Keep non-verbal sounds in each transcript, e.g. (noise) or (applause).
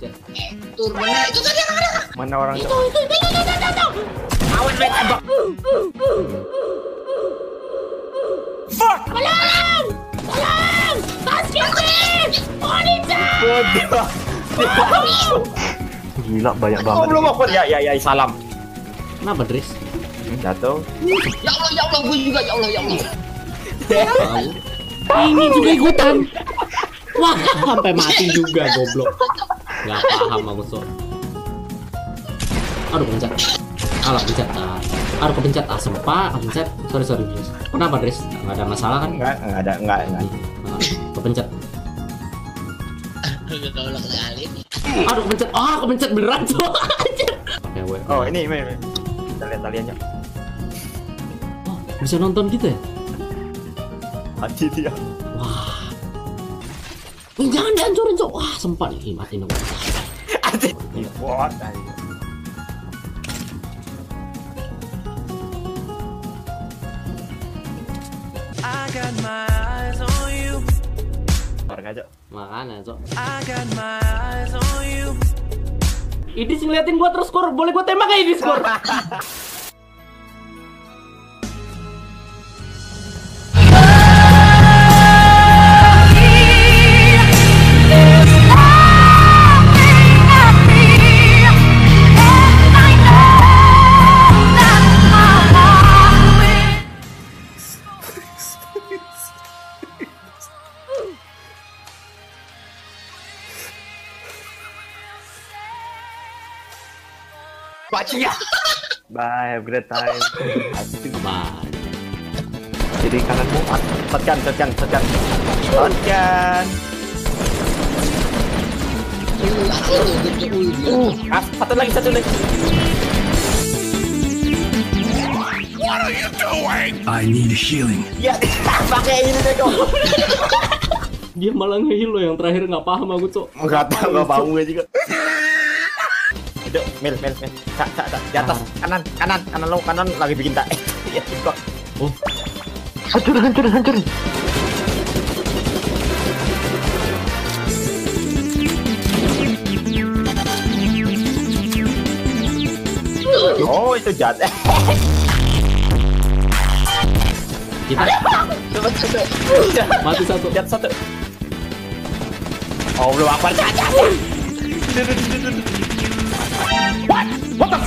Cek. Turunnya itu tadi yang ada. Mana orang Itu, itu, itu, itu, itu, itu, itu. Awan main tembak. Tolong! Tolong! Tasketin! Onita! Bodoh. Gila banyak Oh banget. belum aku ya ya ya salam. Kenapa, Dris? Jatuh. Ya Allah, ya Allah, gue juga ya Allah, ya Allah. Ini juga ikutan. Wah, sampai mati juga goblok. Gak paham aku so. Aduh pencet. Alah pencet. Ah. Aduh kepencet ah sempat pencet. Sorry sorry Dris. Kenapa Dris? Gak ada masalah kan? Enggak enggak ada enggak enggak. Ah, kepencet. Ini. Aduh kepencet. Ah kepencet beneran tuh. Oke, we. Oh ini main. main. Kita lihat taliannya. Oh, bisa nonton gitu ya? Hati dia. Jangan dihancurin, Cok. Wah, sempat nih mati dong. You. Orang aja. Makanya, Cok. I got my eyes on you. Idris ngeliatin gua terus skor. Boleh gua tembak gak Idris skor? (laughs) Bajingan. Bye, have a great time. Asik. Bye. Jadi kananmu shotgun, shotgun, shotgun. Shotgun. Uh, ah, satu lagi, satu lagi. I need healing. Ya, (laughs) pakai ini deh kok. Dia malah ngeheal lo yang terakhir nggak paham aku, Cok. Enggak tahu, enggak bau gue juga. Aduh, mil, mil, mil. Cak, cak, cak. Di atas, kanan, kanan, kanan lo, kanan lagi bikin tak. (laughs) Ya, kok. Oh, Hancur, hancur, hancur. Oh, itu jahat. (laughs) Eh, kita mati satu. Lihat satu. Oh, belum apa saja. What? What the?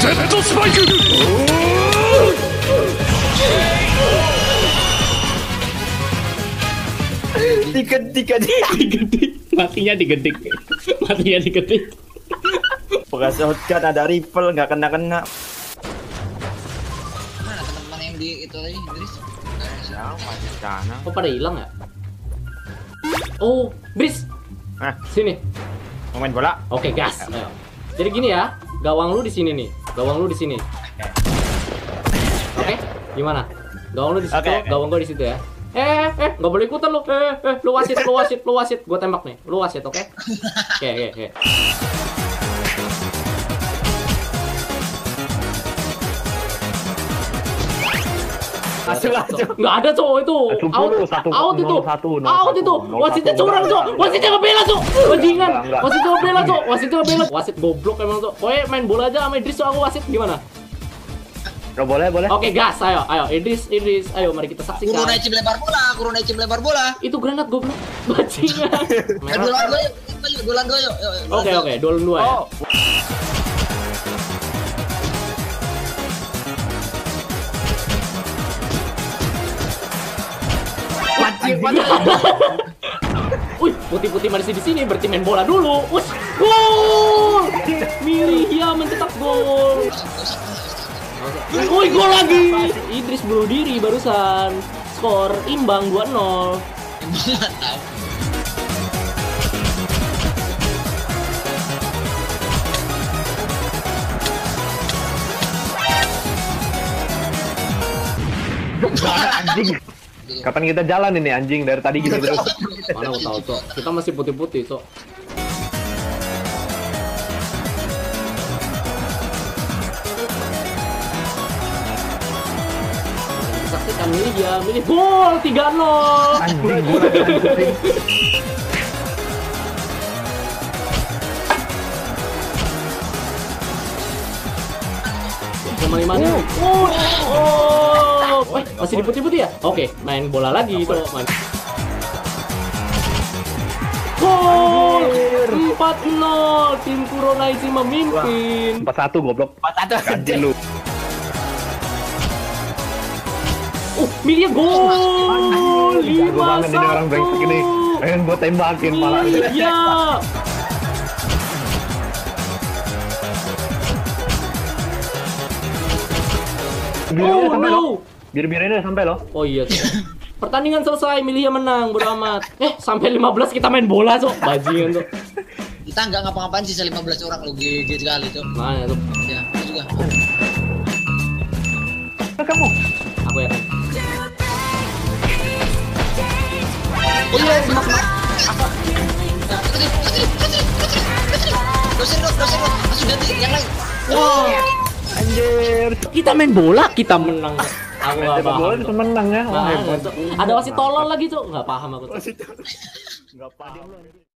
Dead spike! Tiga, tiga, tiga. Digedik. Matinya digedik. (laughs) Matinya digedik. Bekas shotgun ada rifle nggak kena kena. Mana teman-teman yang di itu tadi, Idris? Ya, masih sana. Kok pada hilang ya? Oh, Bris. Nah, Sini. mau main bola? Oke, gas. Ayo. Jadi gini ya, gawang lu di sini nih. Gawang lu di sini. Oke, gimana? Gawang lu di situ, Oke, oke. gawang gua di situ ya. Eh, eh, nggak boleh ikutan lu. Eh, eh, lu wasit, lu wasit, lu wasit. Gua tembak nih. Lu wasit, oke? Oke, oke, oke. Nggak ada cowok itu. Satu Out, satu, out itu. Out itu. Wasitnya curang cowok. Wasitnya ngebela cowok. Bajingan. Wasitnya ngebela cowok. Wasitnya ngebela. Wasit goblok emang cowok. Pokoknya main bola aja sama Idris aku wasit gimana? Oh, boleh, boleh. Oke gas, ayo, ayo Idris, Idris, ayo mari kita saksikan. Kurun Ecim lebar bola, kurun Ecim lebar bola. Itu granat goblok. (laughs) Bajingan. (laughs) Eh, Dolan gue yuk, yuk, dolan gue yuk. dolan Oke oke, duel dua ya. Oh. Wajib. (laughs) Wih, putih-putih masih di sini berarti main bola dulu. Wih, gol! Milia mencetak gol. Wih, gol lagi. Idris bunuh diri barusan. Skor imbang 2-0. Nggak tahu. Anjing. Kapan kita jalan ini anjing dari tadi gini terus. Mana tahu, Cok. Kita masih putih-putih, Cok. Saksikan milih ya, milih gol 3-0. Anjing lagi Sama lima nih. Oh, oh. Eh, masih di putih-putih ya? Oke, main bola lagi itu, main. Gol! 4-0. Tim Kuronaisi memimpin. 41 goblok. Ganti lu. Milia gol! Jago banget ini orang brengsek ini. Pengen gua tembakin malah. Biru-birunya Oh sampai loh. no! Biru-birunya sampai loh. Oh iya. Pertandingan selesai, Milia menang, bodo amat. Eh, sampai 15 kita main bola, Cok. Bajingan, Cok. Kita nggak ngapa-ngapain sih 15 orang lu GG sekali tuh. Mana, Cok? Ya, aku juga. Kamu. Aku ya Oh iya. Nah. Dosen dosen ganti yang lain. Wah, Anjir. kita main bola, kita menang. Aku Main gak sepak bola paham. bisa Cok. menang ya. Oh, hebat. Cok? Ada wasit tolol lagi, Cok. Gak paham aku. Cok. Enggak paham.